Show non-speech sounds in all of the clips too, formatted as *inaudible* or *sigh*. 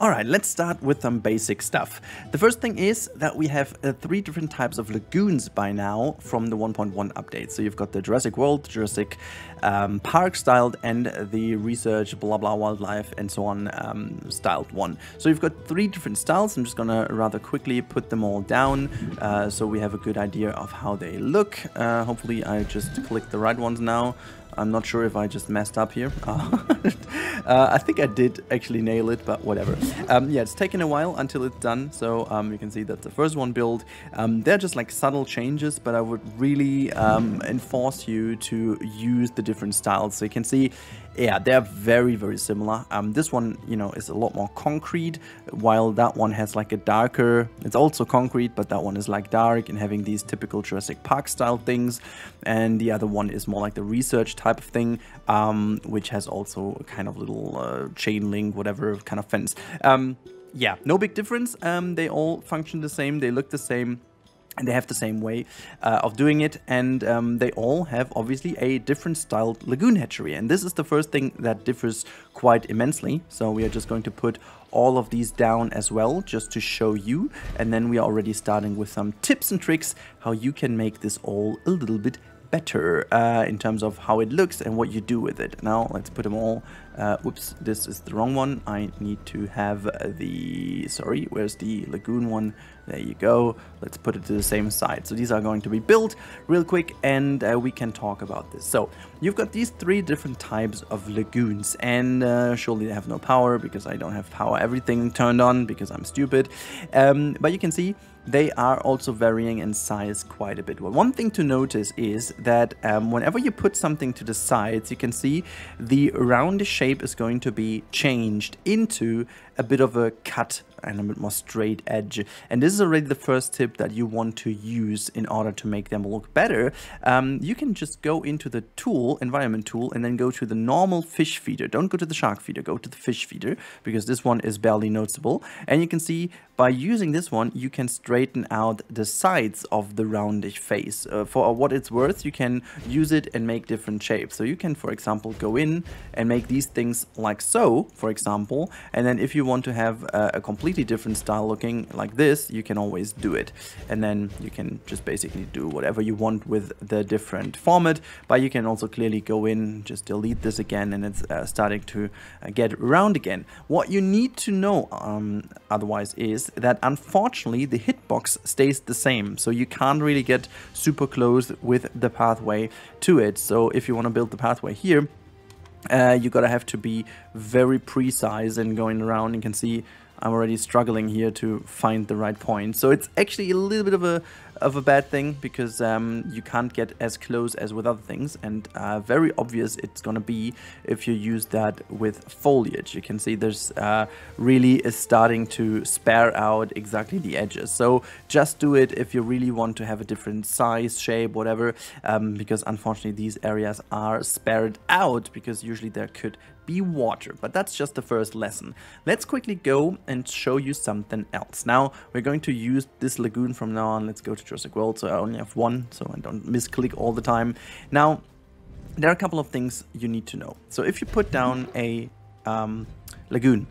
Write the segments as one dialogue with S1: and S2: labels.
S1: All right, let's start with some basic stuff. The first thing is that we have uh, three different types of lagoons by now from the 1.1 update. So you've got the Jurassic World, Jurassic um, Park styled, and the Research, blah blah wildlife, and so on um, styled one. So you've got three different styles. I'm just gonna rather quickly put them all down uh, so we have a good idea of how they look. Uh, hopefully, I just clicked the right ones now. I'm not sure if I just messed up here. *laughs* uh, I think I did actually nail it, but whatever. Um, yeah, it's taken a while until it's done. So um, you can see that the first one build, um, they're just like subtle changes, but I would really um, enforce you to use the different styles. So you can see yeah, they're very, very similar. Um, this one, you know, is a lot more concrete, while that one has like a darker, it's also concrete, but that one is like dark and having these typical Jurassic Park style things. And the other one is more like the research type of thing, um, which has also a kind of little uh, chain link, whatever kind of fence. Um, yeah, no big difference. Um, they all function the same, they look the same and they have the same way uh, of doing it. And um, they all have obviously a different styled lagoon hatchery. And this is the first thing that differs quite immensely. So we are just going to put all of these down as well just to show you. And then we are already starting with some tips and tricks how you can make this all a little bit better uh, in terms of how it looks and what you do with it. Now let's put them all. Uh, whoops, this is the wrong one. I need to have the, sorry, where's the lagoon one? There you go. Let's put it to the same side. So these are going to be built real quick and uh, we can talk about this. So you've got these three different types of lagoons and uh, surely they have no power because I don't have power everything turned on because I'm stupid. Um, but you can see they are also varying in size quite a bit. Well, one thing to notice is that um, whenever you put something to the sides, you can see the round shape is going to be changed into a bit of a cut and a bit more straight edge. And this is already the first tip that you want to use in order to make them look better. Um, you can just go into the tool, environment tool, and then go to the normal fish feeder. Don't go to the shark feeder, go to the fish feeder because this one is barely noticeable. And you can see by using this one, you can straighten out the sides of the roundish face. Uh, for what it's worth, you can use it and make different shapes. So you can, for example, go in and make these things like so, for example. And then if you want to have a, a completely different style looking like this, you can always do it. And then you can just basically do whatever you want with the different format. But you can also clearly go in, just delete this again, and it's uh, starting to uh, get round again. What you need to know um, otherwise is that unfortunately the hitbox stays the same. So you can't really get super close with the pathway to it. So if you want to build the pathway here, uh, you gotta have to be very precise and going around. You can see I'm already struggling here to find the right point. So it's actually a little bit of a of a bad thing because um, you can't get as close as with other things and uh, very obvious it's gonna be if you use that with foliage. You can see there's uh, really is starting to spare out exactly the edges. So just do it if you really want to have a different size, shape, whatever, um, because unfortunately these areas are spared out because usually there could be water, but that's just the first lesson. Let's quickly go and show you something else. Now, we're going to use this lagoon from now on. Let's go to Jurassic World, so I only have one, so I don't misclick all the time. Now, there are a couple of things you need to know. So if you put down a um, lagoon,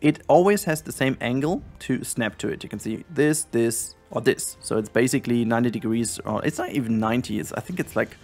S1: it always has the same angle to snap to it. You can see this, this, or this. So it's basically 90 degrees, or it's not even 90, it's, I think it's like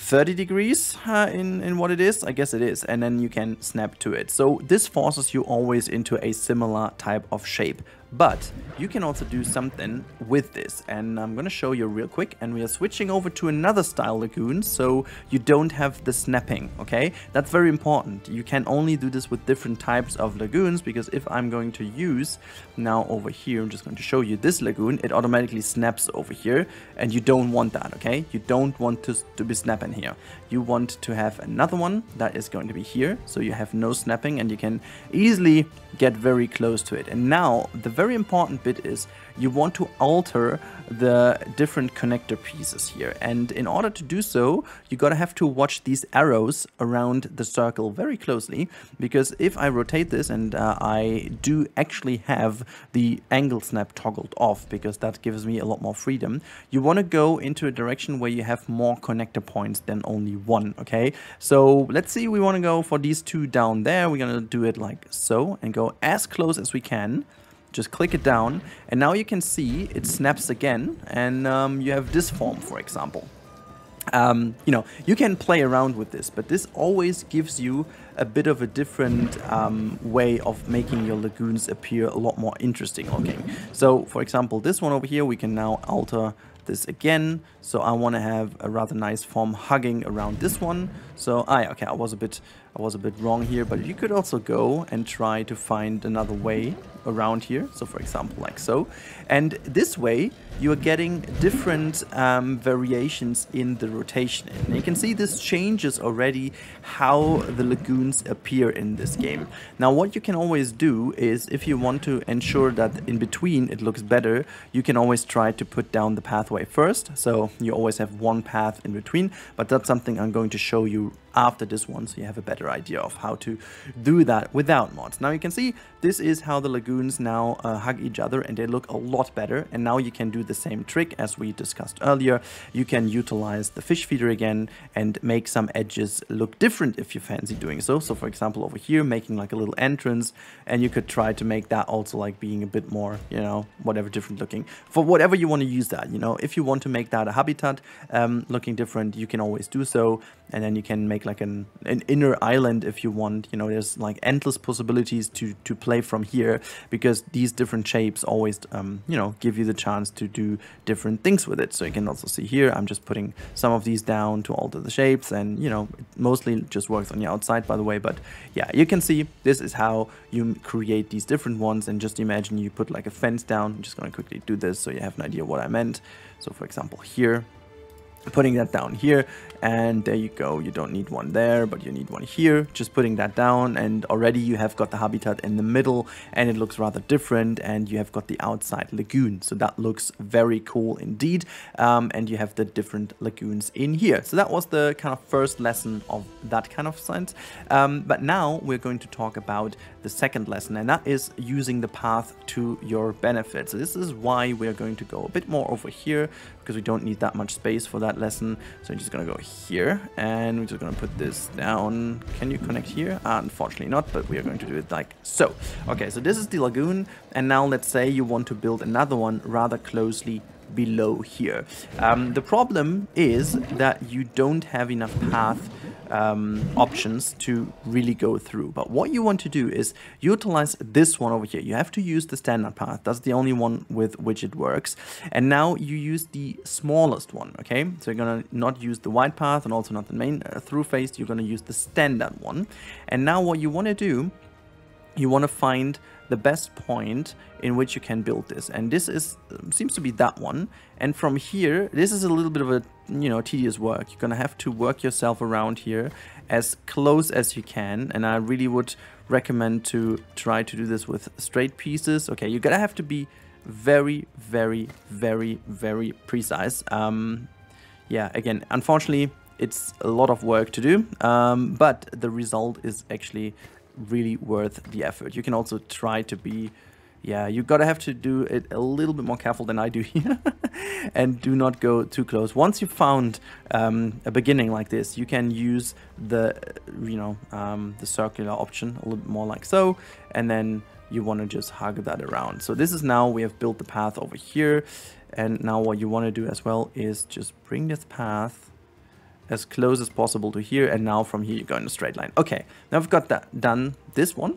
S1: 30 degrees uh, in, in what it is, I guess it is, and then you can snap to it. So this forces you always into a similar type of shape. But you can also do something with this and I'm gonna show you real quick and we are switching over to another style lagoon so you don't have the snapping, okay? That's very important. You can only do this with different types of lagoons because if I'm going to use now over here, I'm just going to show you this lagoon, it automatically snaps over here and you don't want that, okay? You don't want to, to be snapping here. You want to have another one that is going to be here so you have no snapping and you can easily get very close to it. And now the very important bit is you want to alter the different connector pieces here. And in order to do so, you gotta have to watch these arrows around the circle very closely because if I rotate this and uh, I do actually have the angle snap toggled off because that gives me a lot more freedom, you wanna go into a direction where you have more connector points than only one, okay? So let's see, we wanna go for these two down there. We're gonna do it like so and go go as close as we can. Just click it down, and now you can see it snaps again, and um, you have this form, for example. Um, you know, you can play around with this, but this always gives you a bit of a different um, way of making your lagoons appear a lot more interesting looking. So, for example, this one over here, we can now alter this again. So I want to have a rather nice form hugging around this one. So ah, I okay, I was a bit I was a bit wrong here, but you could also go and try to find another way around here. So for example, like so. And this way, you are getting different um, variations in the rotation. And you can see this changes already how the lagoons appear in this game. Now, what you can always do is if you want to ensure that in between it looks better, you can always try to put down the pathway first. So you always have one path in between, but that's something I'm going to show you after this one so you have a better idea of how to do that without mods. Now you can see this is how the lagoons now uh, hug each other and they look a lot better and now you can do the same trick as we discussed earlier. You can utilize the fish feeder again and make some edges look different if you fancy doing so. So for example over here making like a little entrance and you could try to make that also like being a bit more you know whatever different looking for whatever you want to use that you know if you want to make that a habitat um, looking different you can always do so and then you can make like an, an inner island if you want. You know there's like endless possibilities to to play from here because these different shapes always um, you know give you the chance to do different things with it. So you can also see here I'm just putting some of these down to alter the shapes and you know it mostly just works on the outside by the way. But yeah you can see this is how you create these different ones. And just imagine you put like a fence down. I'm just going to quickly do this so you have an idea what I meant. So for example here putting that down here and there you go. You don't need one there but you need one here. Just putting that down. And already you have got the habitat in the middle and it looks rather different. And you have got the outside lagoon. So that looks very cool indeed. Um, and you have the different lagoons in here. So that was the kind of first lesson of that kind of sense um, but now we're going to talk about the second lesson and that is using the path to your benefit. So this is why we're going to go a bit more over here because we don't need that much space for that lesson. So I'm just gonna go here and we're just to put this down. Can you connect here? Unfortunately not, but we are going to do it like so. Okay, so this is the lagoon and now let's say you want to build another one rather closely below here. Um, the problem is that you don't have enough path um, options to really go through. But what you want to do is utilize this one over here. You have to use the standard path. That's the only one with which it works. And now you use the smallest one, okay? So you're gonna not use the wide path and also not the main uh, through phase. You're gonna use the standard one. And now what you wanna do, you wanna find the best point in which you can build this. And this is seems to be that one. And from here this is a little bit of a you know tedious work. You're gonna have to work yourself around here as close as you can. And I really would recommend to try to do this with straight pieces. Okay you're gonna have to be very very very very precise. Um yeah again unfortunately it's a lot of work to do. Um, but the result is actually really worth the effort. You can also try to be, yeah, you gotta have to do it a little bit more careful than I do *laughs* here and do not go too close. Once you've found um, a beginning like this, you can use the, you know, um, the circular option a little bit more like so, and then you want to just hug that around. So this is now we have built the path over here. And now what you want to do as well is just bring this path as close as possible to here and now from here you go in a straight line. Okay, now I've got that done this one.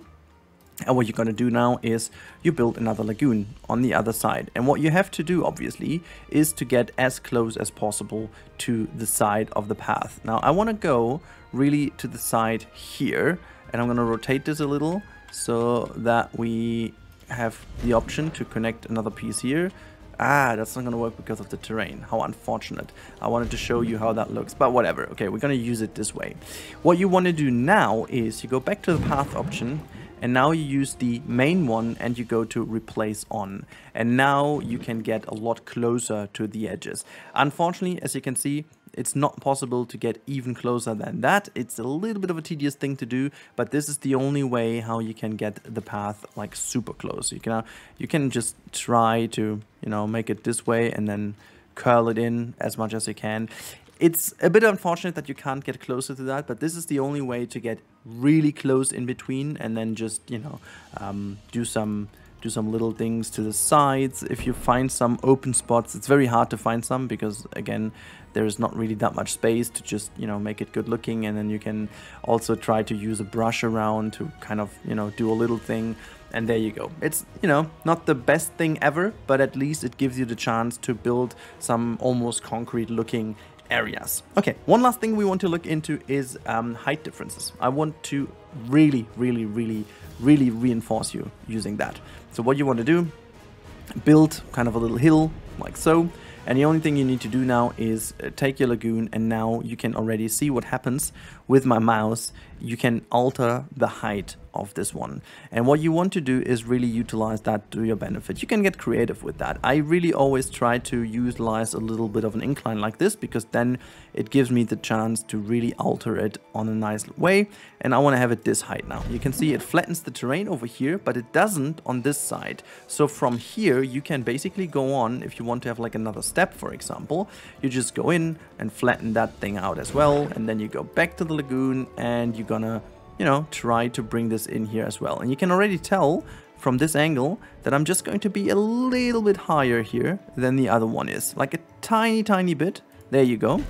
S1: And what you're going to do now is you build another lagoon on the other side. And what you have to do, obviously, is to get as close as possible to the side of the path. Now, I want to go really to the side here. And I'm going to rotate this a little so that we have the option to connect another piece here. Ah, that's not to work because of the terrain. How unfortunate. I wanted to show you how that looks, but whatever. Okay, we're to use it this way. What you want to do now is you go back to the path option and now you use the main one and you go to replace on. And now you can get a lot closer to the edges. Unfortunately, as you can see, it's not possible to get even closer than that. It's a little bit of a tedious thing to do, but this is the only way how you can get the path like super close. You can you can just try to, you know, make it this way and then curl it in as much as you can it's a bit unfortunate that you can't get closer to that, but this is the only way to get really close in between and then just, you know, um, do some do some little things to the sides. If you find some open spots, it's very hard to find some because again, there's not really that much space to just, you know, make it good looking. And then you can also try to use a brush around to kind of, you know, do a little thing. And there you go. It's, you know, not the best thing ever, but at least it gives you the chance to build some almost concrete looking areas. Okay, one last thing we want to look into is um, height differences. I want to really, really, really, really reinforce you using that. So what you want to do, build kind of a little hill like so. And the only thing you need to do now is uh, take your lagoon and now you can already see what happens with my mouse. You can alter the height of this one. And what you want to do is really utilize that to your benefit. You can get creative with that. I really always try to utilize a little bit of an incline like this because then it gives me the chance to really alter it on a nice way. And I want to have it this height now. You can see it flattens the terrain over here, but it doesn't on this side. So from here, you can basically go on if you want to have like another step, for example, you just go in and flatten that thing out as well. And then you go back to the lagoon and you're gonna you know, try to bring this in here as well. And you can already tell from this angle that I'm just going to be a little bit higher here than the other one is. Like a tiny, tiny bit. There you go.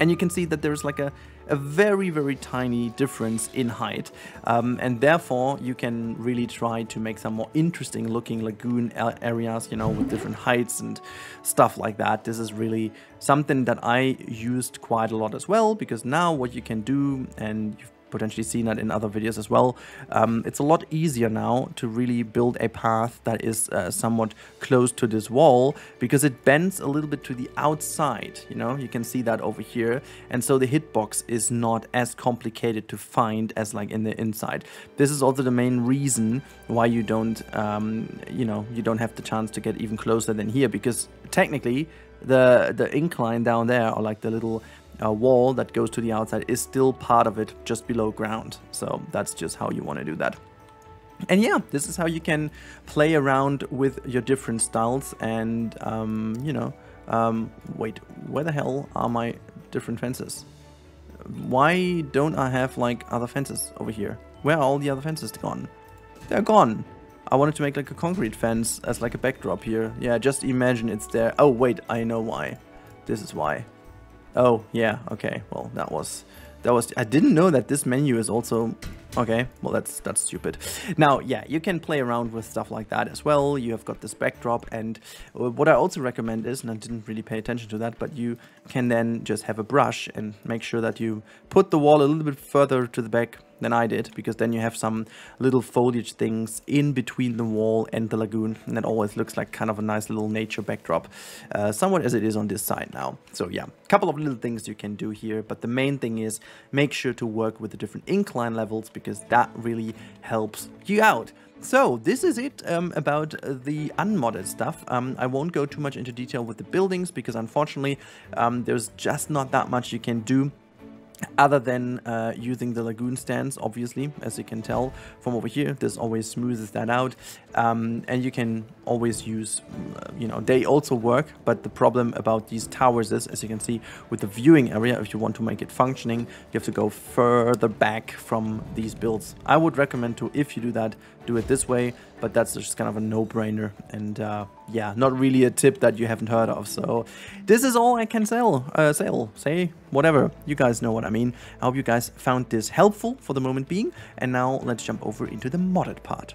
S1: And you can see that there's like a, a very, very tiny difference in height. Um, and therefore, you can really try to make some more interesting looking lagoon areas, you know, with different heights and stuff like that. This is really something that I used quite a lot as well, because now what you can do, and you've potentially seen that in other videos as well. Um, it's a lot easier now to really build a path that is uh, somewhat close to this wall because it bends a little bit to the outside, you know, you can see that over here. And so the hitbox is not as complicated to find as like in the inside. This is also the main reason why you don't, um, you know, you don't have the chance to get even closer than here because technically the the incline down there or like the little uh, wall that goes to the outside is still part of it just below ground. So that's just how you want to do that. And yeah, this is how you can play around with your different styles and, um, you know, um, wait, where the hell are my different fences? Why don't I have like other fences over here? Where are all the other fences gone? They're gone. I wanted to make like a concrete fence as like a backdrop here. Yeah, just imagine it's there. Oh, wait, I know why. This is why. Oh, yeah, okay. Well, that was... That was... I didn't know that this menu is also... Okay, well, that's that's stupid. Now, yeah, you can play around with stuff like that as well. You have got this backdrop, and uh, what I also recommend is, and I didn't really pay attention to that, but you can then just have a brush and make sure that you put the wall a little bit further to the back than I did because then you have some little foliage things in between the wall and the lagoon and that always looks like kind of a nice little nature backdrop uh, somewhat as it is on this side now. So yeah a couple of little things you can do here but the main thing is make sure to work with the different incline levels because that really helps you out so this is it um, about the unmodded stuff. Um, I won't go too much into detail with the buildings because unfortunately um, there's just not that much you can do other than uh, using the lagoon stands obviously as you can tell from over here. This always smooths that out. Um, and you can always use uh, you know they also work but the problem about these towers is as you can see with the viewing area if you want to make it functioning you have to go further back from these builds. I would recommend to if you do that do it this way but that's just kind of a no-brainer. And uh, yeah not really a tip that you haven't heard of. So this is all I can sell uh, sell say whatever. You guys know what I mean. I hope you guys found this helpful for the moment being. And now let's jump over into the modded part.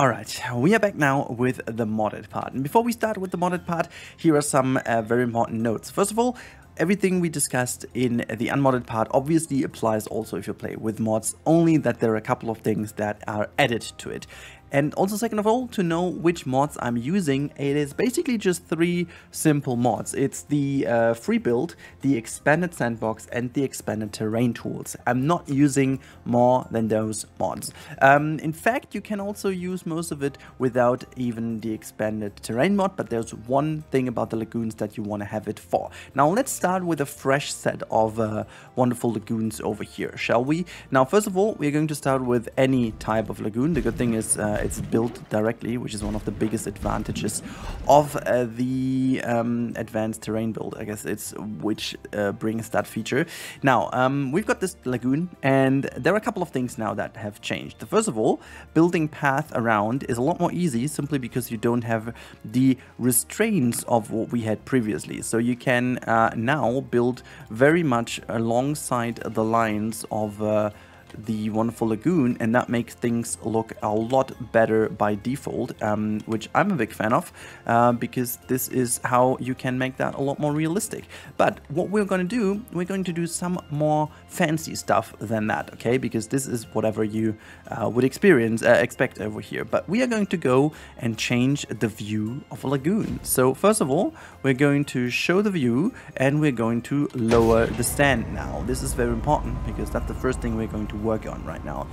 S1: Alright, we are back now with the modded part. And before we start with the modded part, here are some uh, very important notes. First of all, everything we discussed in the unmodded part obviously applies also if you play with mods, only that there are a couple of things that are added to it. And also second of all, to know which mods I'm using, it is basically just three simple mods. It's the uh, free build, the expanded sandbox, and the expanded terrain tools. I'm not using more than those mods. Um, in fact, you can also use most of it without even the expanded terrain mod, but there's one thing about the lagoons that you want to have it for. Now let's start with a fresh set of uh, wonderful lagoons over here, shall we? Now first of all, we're going to start with any type of lagoon. The good thing is uh, it's built directly, which is one of the biggest advantages of uh, the um, advanced terrain build. I guess it's which uh, brings that feature. Now, um, we've got this lagoon, and there are a couple of things now that have changed. First of all, building path around is a lot more easy simply because you don't have the restraints of what we had previously. So you can uh, now build very much alongside the lines of uh, the wonderful lagoon and that makes things look a lot better by default um, which I'm a big fan of uh, because this is how you can make that a lot more realistic. But what we're going to do we're going to do some more fancy stuff than that okay? Because this is whatever you uh, would experience uh, expect over here. But we are going to go and change the view of a lagoon. So first of all we're going to show the view and we're going to lower the sand now. This is very important because that's the first thing we're going to work on right now.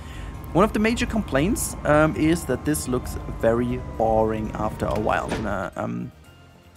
S1: One of the major complaints um, is that this looks very boring after a while. I'm gonna um,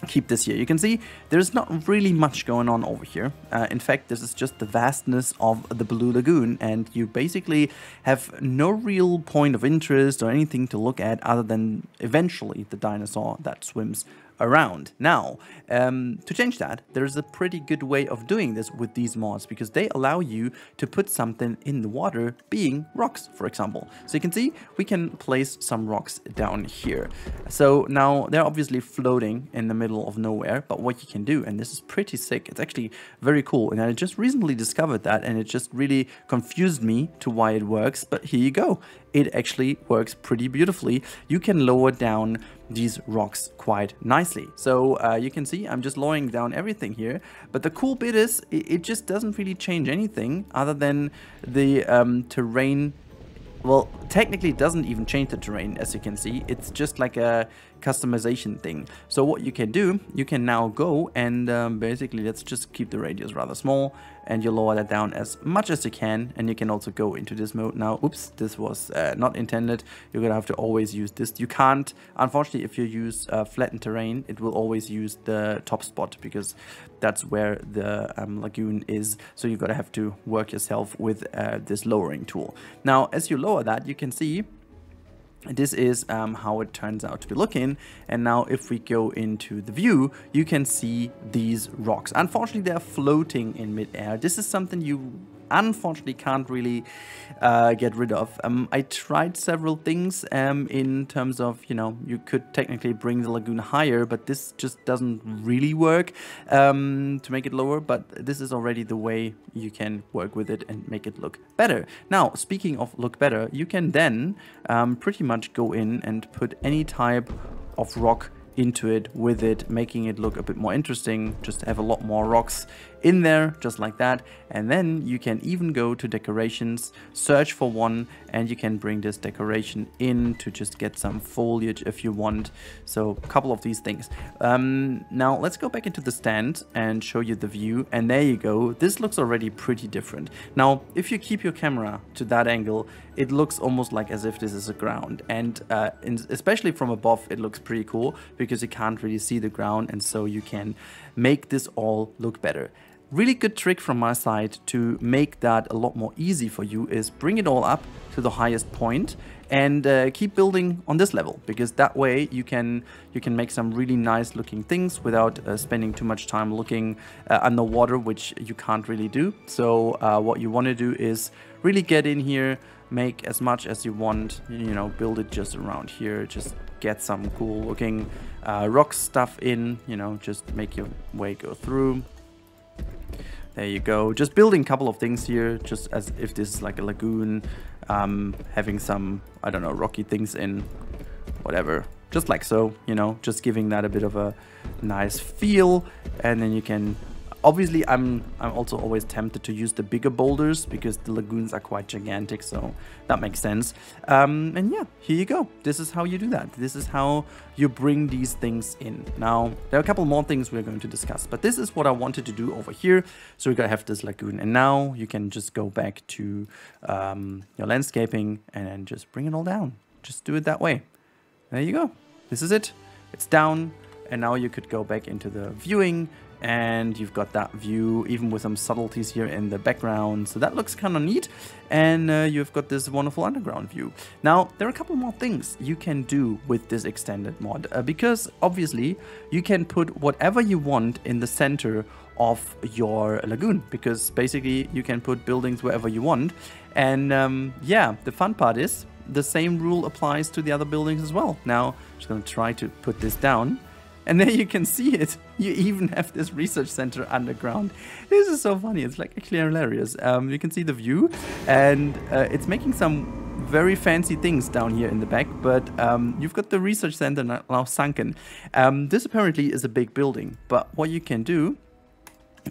S1: keep this here. You can see there's not really much going on over here. Uh, in fact, this is just the vastness of the Blue Lagoon and you basically have no real point of interest or anything to look at other than eventually the dinosaur that swims around. Now, um, to change that, there's a pretty good way of doing this with these mods because they allow you to put something in the water, being rocks, for example. So you can see we can place some rocks down here. So now they're obviously floating in the middle of nowhere, but what you can do, and this is pretty sick, it's actually very cool. And I just recently discovered that and it just really confused me to why it works, but here you go. It actually works pretty beautifully. You can lower down these rocks quite nicely. So uh, you can see I'm just lowering down everything here. But the cool bit is it, it just doesn't really change anything other than the um, terrain well, technically it doesn't even change the terrain, as you can see. It's just like a customization thing. So what you can do, you can now go and um, basically let's just keep the radius rather small and you lower that down as much as you can and you can also go into this mode. Now oops this was uh, not intended. You're gonna have to always use this. You can't unfortunately if you use uh, flattened terrain it will always use the top spot because that's where the um, lagoon is. So you're gonna have to work yourself with uh, this lowering tool. Now as you lower that you can see this is um, how it turns out to be looking and now if we go into the view you can see these rocks. Unfortunately they're floating in midair. This is something you unfortunately can't really uh, get rid of. Um, I tried several things um, in terms of, you know, you could technically bring the lagoon higher, but this just doesn't really work um, to make it lower. But this is already the way you can work with it and make it look better. Now, speaking of look better, you can then um, pretty much go in and put any type of rock into it with it, making it look a bit more interesting, just have a lot more rocks in there, just like that. And then you can even go to decorations, search for one, and you can bring this decoration in to just get some foliage if you want. So a couple of these things. Um, now let's go back into the stand and show you the view. And there you go. This looks already pretty different. Now, if you keep your camera to that angle, it looks almost like as if this is a ground. And uh, in, especially from above, it looks pretty cool because you can't really see the ground. And so you can make this all look better. Really good trick from my side to make that a lot more easy for you is bring it all up to the highest point and uh, keep building on this level because that way you can you can make some really nice looking things without uh, spending too much time looking uh, underwater which you can't really do so uh, what you want to do is really get in here make as much as you want you know build it just around here just get some cool looking uh, rock stuff in you know just make your way go through there you go. Just building a couple of things here, just as if this is like a lagoon, um, having some, I don't know, rocky things in, whatever. Just like so, you know, just giving that a bit of a nice feel. And then you can obviously I'm I'm also always tempted to use the bigger boulders because the lagoons are quite gigantic so that makes sense. Um, and yeah here you go. This is how you do that. This is how you bring these things in. Now there are a couple more things we're going to discuss but this is what I wanted to do over here. So we're gonna have this lagoon and now you can just go back to um, your landscaping and just bring it all down. Just do it that way. There you go. This is it. It's down and now you could go back into the viewing and you've got that view even with some subtleties here in the background. So that looks kind of neat. And uh, you've got this wonderful underground view. Now there are a couple more things you can do with this extended mod uh, because obviously you can put whatever you want in the center of your lagoon because basically you can put buildings wherever you want. And um, yeah the fun part is the same rule applies to the other buildings as well. Now I'm just to try to put this down and there you can see it. You even have this research center underground. This is so funny. It's like actually hilarious. Um, you can see the view and uh, it's making some very fancy things down here in the back, but um, you've got the research center now sunken. Um, this apparently is a big building, but what you can do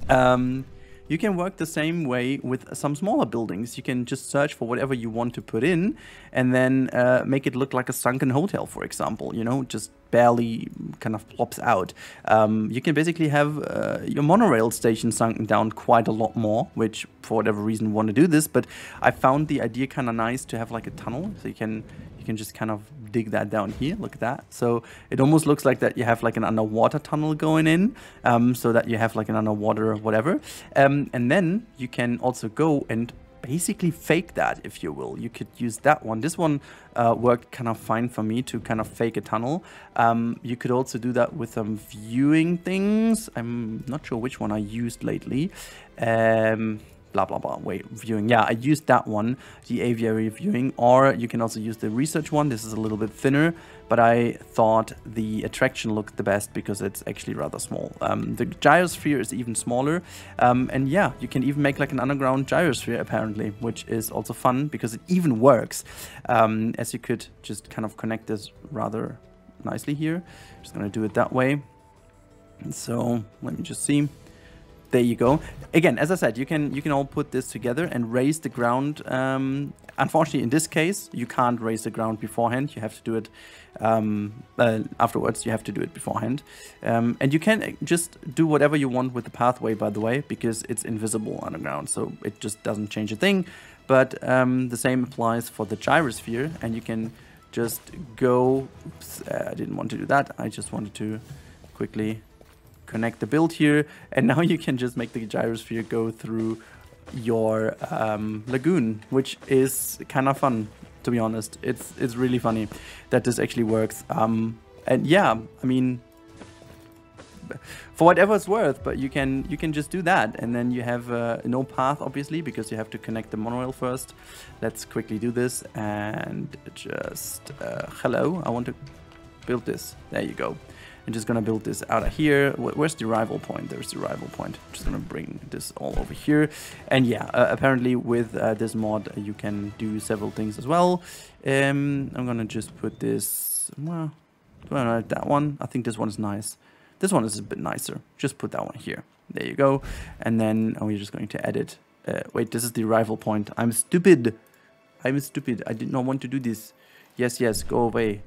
S1: um, you can work the same way with some smaller buildings. You can just search for whatever you want to put in and then uh, make it look like a sunken hotel, for example, you know, just barely kind of plops out. Um, you can basically have uh, your monorail station sunken down quite a lot more, which for whatever reason want to do this, but I found the idea kind of nice to have like a tunnel, so you can you can just kind of dig that down here. Look at that. So it almost looks like that you have like an underwater tunnel going in, um, so that you have like an underwater or whatever, um, and then you can also go and basically fake that, if you will. You could use that one. This one uh, worked kind of fine for me to kind of fake a tunnel. Um, you could also do that with some viewing things. I'm not sure which one I used lately. Um, blah blah blah wait viewing. Yeah i used that one the aviary viewing or you can also use the research one. This is a little bit thinner but i thought the attraction looked the best because it's actually rather small. Um, the gyrosphere is even smaller. Um, and yeah you can even make like an underground gyrosphere apparently which is also fun because it even works. Um, as you could just kind of connect this rather nicely here. Just gonna do it that way. So let me just see there you go. Again, as I said, you can you can all put this together and raise the ground. Um, unfortunately, in this case, you can't raise the ground beforehand. You have to do it um, uh, afterwards. You have to do it beforehand. Um, and you can just do whatever you want with the pathway, by the way, because it's invisible underground. So it just doesn't change a thing. But um, the same applies for the gyrosphere. And you can just go... Oops, uh, I didn't want to do that. I just wanted to quickly connect the build here, and now you can just make the gyrosphere go through your um, lagoon, which is kind of fun, to be honest. It's it's really funny that this actually works. Um, and yeah, I mean, for whatever it's worth, but you can you can just do that, and then you have uh, no path, obviously, because you have to connect the monorail first. Let's quickly do this, and just uh, hello. I want to build this. There you go. I'm just gonna build this out of here. Where's the arrival point? There's the arrival point. I'm just gonna bring this all over here. And yeah, uh, apparently with uh, this mod, you can do several things as well. Um, I'm gonna just put this, well, like that one? I think this one is nice. This one is a bit nicer. Just put that one here. There you go. And then oh, we're just going to edit. Uh, wait, this is the arrival point. I'm stupid. I'm stupid. I did not want to do this. Yes, yes, go away.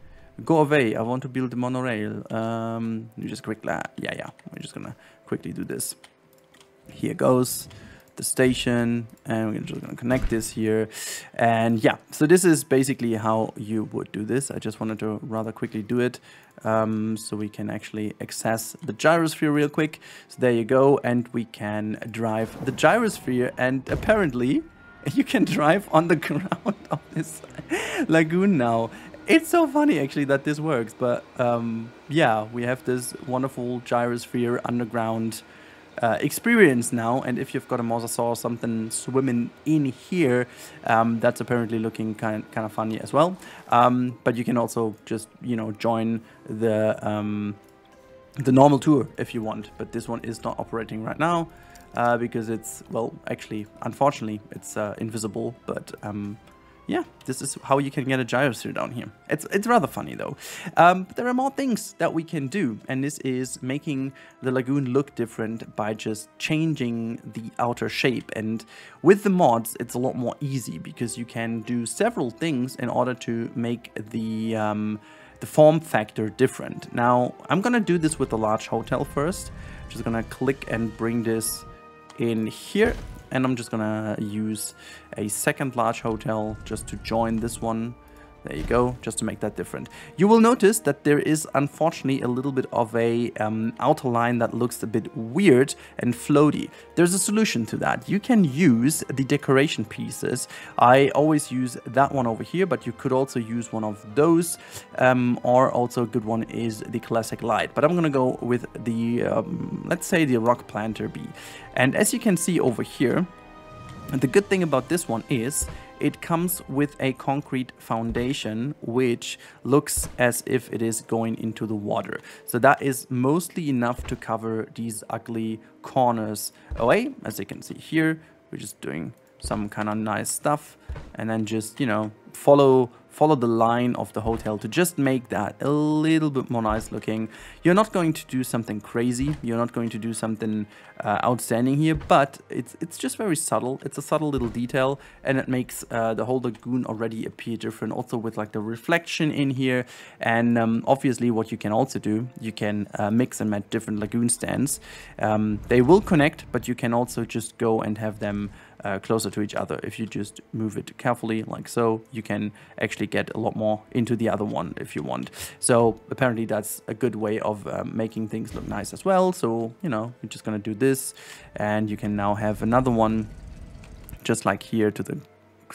S1: Go away, I want to build a monorail. Um, you just quickly. Yeah, yeah, we're just gonna quickly do this. Here goes the station and we're just gonna connect this here. And yeah, so this is basically how you would do this. I just wanted to rather quickly do it um, so we can actually access the gyrosphere real quick. So there you go. And we can drive the gyrosphere and apparently *laughs* you can drive on the *laughs* ground of this *laughs* lagoon now it's so funny actually that this works, but um, yeah, we have this wonderful gyrosphere underground uh, experience now. And if you've got a mosasaur or something swimming in here, um, that's apparently looking kind kind of funny as well. Um, but you can also just you know join the um, the normal tour if you want. But this one is not operating right now uh, because it's well, actually, unfortunately, it's uh, invisible. But um, yeah, this is how you can get a gyrosphere down here. It's, it's rather funny though. Um, there are more things that we can do, and this is making the lagoon look different by just changing the outer shape. And with the mods, it's a lot more easy because you can do several things in order to make the um, the form factor different. Now, I'm gonna do this with the large hotel first. Just gonna click and bring this in here and I'm just gonna use a second large hotel just to join this one There you go, just to make that different. You will notice that there is unfortunately a little bit of a um, outer line that looks a bit weird and floaty. There's a solution to that. You can use the decoration pieces. I always use that one over here, but you could also use one of those. Um, or also a good one is the classic light. But I'm gonna go with the, um, let's say the rock planter bee. And as you can see over here, the good thing about this one is it comes with a concrete foundation which looks as if it is going into the water. So that is mostly enough to cover these ugly corners away. As you can see here, we're just doing some kind of nice stuff and then just, you know, follow follow the line of the hotel to just make that a little bit more nice looking. You're not going to do something crazy. You're not going to do something uh, outstanding here, but it's it's just very subtle. It's a subtle little detail and it makes uh, the whole lagoon already appear different. Also with like the reflection in here. And um, obviously what you can also do, you can uh, mix and match different lagoon stands. Um, they will connect, but you can also just go and have them uh, closer to each other. If you just move it carefully like so, you can actually get a lot more into the other one if you want. So apparently that's a good way of um, making things look nice as well. So, you know, you're just going to do this and you can now have another one just like here to the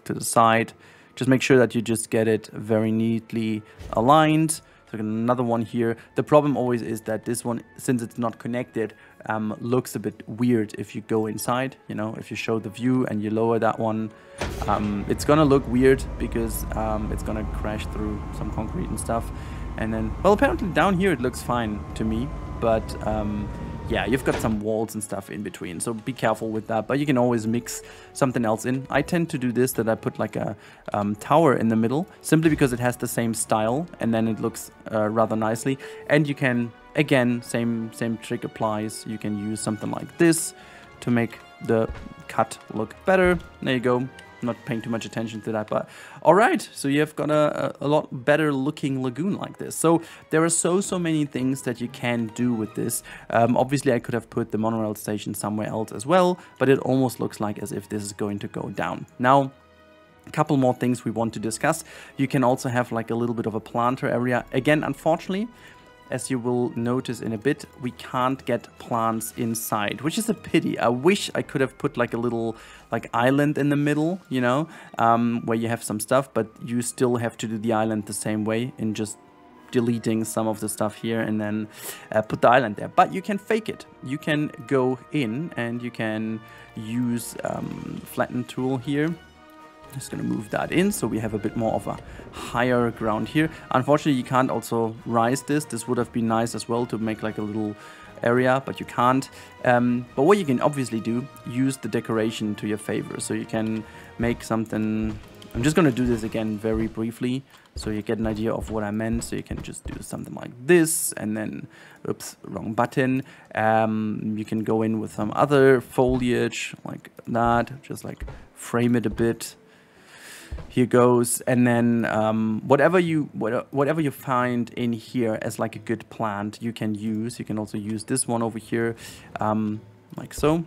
S1: to the side. Just make sure that you just get it very neatly aligned. So another one here. The problem always is that this one, since it's not connected, um, looks a bit weird if you go inside. You know, if you show the view and you lower that one, um, it's gonna look weird because um, it's gonna crash through some concrete and stuff. And then, well, apparently down here it looks fine to me, but um, yeah, you've got some walls and stuff in between, so be careful with that. But you can always mix something else in. I tend to do this, that I put like a um, tower in the middle, simply because it has the same style, and then it looks uh, rather nicely. And you can, again, same, same trick applies. You can use something like this to make the cut look better. There you go not paying too much attention to that. But all right, so you've got a, a, lot better looking lagoon like this. So there are so, so many things that you can do with this. Um, obviously, I could have put the monorail station somewhere else as well, but it almost looks like as if this is going to go down. Now, a couple more things we want to discuss. You can also have like a little bit of a planter area. Again, unfortunately, as you will notice in a bit, we can't get plants inside, which is a pity. I wish I could have put like a little like island in the middle, you know, um, where you have some stuff, but you still have to do the island the same way in just deleting some of the stuff here and then uh, put the island there. But you can fake it. You can go in and you can use um, flatten tool here just gonna move that in so we have a bit more of a higher ground here. Unfortunately, you can't also rise this. This would have been nice as well to make like a little area, but you can't. Um, but what you can obviously do, use the decoration to your favor. So you can make something... I'm just gonna do this again very briefly so you get an idea of what I meant. So you can just do something like this and then, oops, wrong button. Um, you can go in with some other foliage like that, just like frame it a bit here goes and then um, whatever you whatever you find in here as like a good plant you can use. You can also use this one over here um, like so.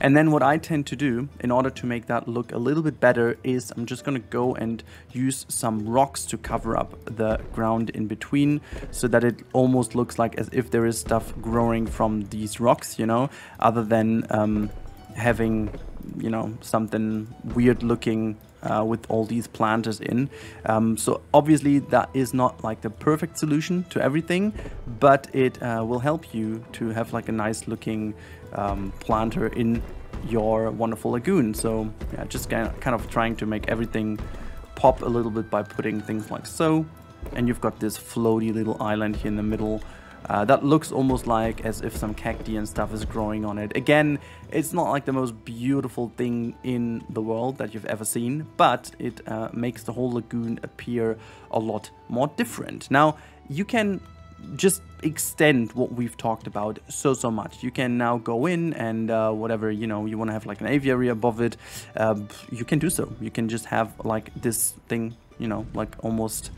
S1: And then what I tend to do in order to make that look a little bit better is I'm just gonna go and use some rocks to cover up the ground in between so that it almost looks like as if there is stuff growing from these rocks you know other than um, having you know something weird looking uh, with all these planters in. Um, so obviously that is not like the perfect solution to everything, but it uh, will help you to have like a nice looking um, planter in your wonderful lagoon. So yeah, just kind of trying to make everything pop a little bit by putting things like so. And you've got this floaty little island here in the middle uh, that looks almost like as if some cacti and stuff is growing on it. Again, it's not like the most beautiful thing in the world that you've ever seen, but it uh, makes the whole lagoon appear a lot more different. Now, you can just extend what we've talked about so so much you can now go in and uh, whatever you know you want to have like an aviary above it uh, you can do so you can just have like this thing you know like almost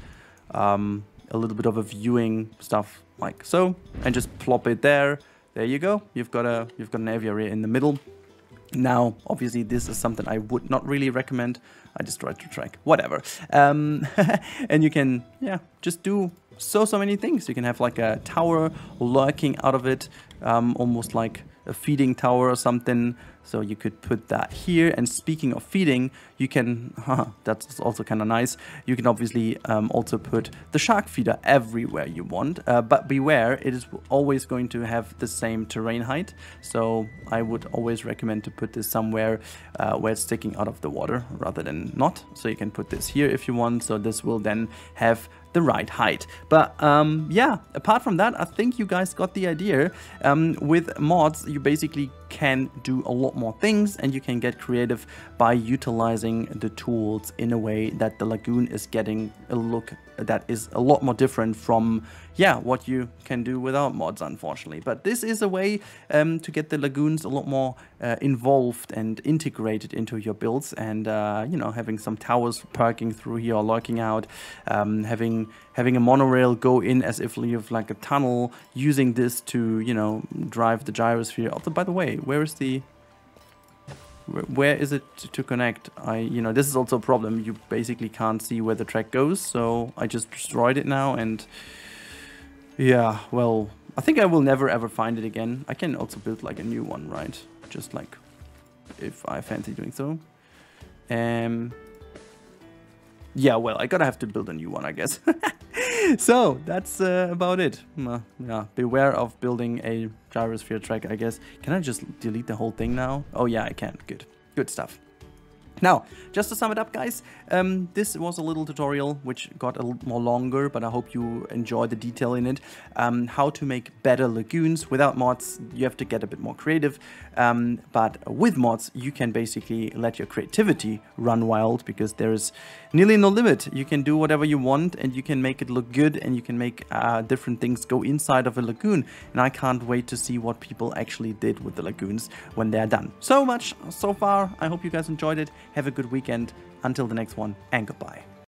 S1: um, a little bit of a viewing stuff like so and just plop it there there you go you've got a you've got an aviary in the middle Now, obviously, this is something I would not really recommend. I just tried to track, whatever. Um, *laughs* and you can, yeah, just do so, so many things. You can have like a tower lurking out of it, um, almost like a feeding tower or something. So you could put that here. And speaking of feeding, you can, *laughs* that's also kind of nice. You can obviously um, also put the shark feeder everywhere you want. Uh, but beware, it is always going to have the same terrain height. So I would always recommend to put this somewhere uh, where it's sticking out of the water rather than not. So you can put this here if you want. So this will then have the right height. But um, yeah, apart from that, I think you guys got the idea. Um, with mods, you basically can do a lot more things and you can get creative by utilizing the tools in a way that the Lagoon is getting a look that is a lot more different from yeah what you can do without mods unfortunately. But this is a way um, to get the lagoons a lot more uh, involved and integrated into your builds and uh, you know having some towers perking through here or lurking out um, having having a monorail go in as if you have like a tunnel using this to you know drive the gyrosphere also by the way where is the where is it to connect? I, you know, this is also a problem. You basically can't see where the track goes, so I just destroyed it now, and yeah, well, I think I will never ever find it again. I can also build like a new one, right? Just like if I fancy doing so. Um, yeah, well, I gotta have to build a new one, I guess. *laughs* so that's uh, about it. Yeah, beware of building a gyrosphere track, I guess. Can I just delete the whole thing now? Oh yeah, I can. Good. Good stuff. Now, just to sum it up, guys, um, this was a little tutorial which got a little more longer, but I hope you enjoy the detail in it. Um, how to make better lagoons. Without mods, you have to get a bit more creative, um, but with mods, you can basically let your creativity run wild because there is nearly no limit. You can do whatever you want and you can make it look good and you can make uh, different things go inside of a lagoon. And I can't wait to see what people actually did with the lagoons when they're done. So much so far. I hope you guys enjoyed it. Have a good weekend. Until the next one, and goodbye.